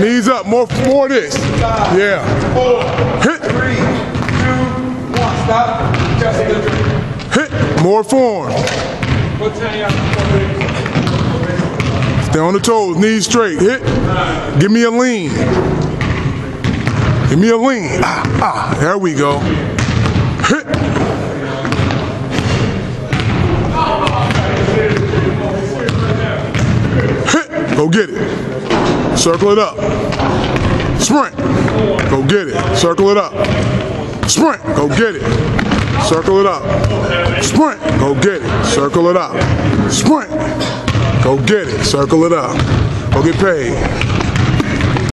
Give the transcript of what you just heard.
Knees up. More, more of this. Yeah. Four, Hit. three, two, one. Stop. Just a. Hit. More form. Put 10. Stay on the toes. Knees straight. Hit. Give me a lean. Give me a lean. Ah, ah. There we go. Hit. Hit. Go get it. Circle it up. Sprint. Go get it. Circle it up. Sprint. Go get it. Circle it up. Sprint. Go get it. Circle it up. Sprint. Go get it. Circle it up. Go get paid.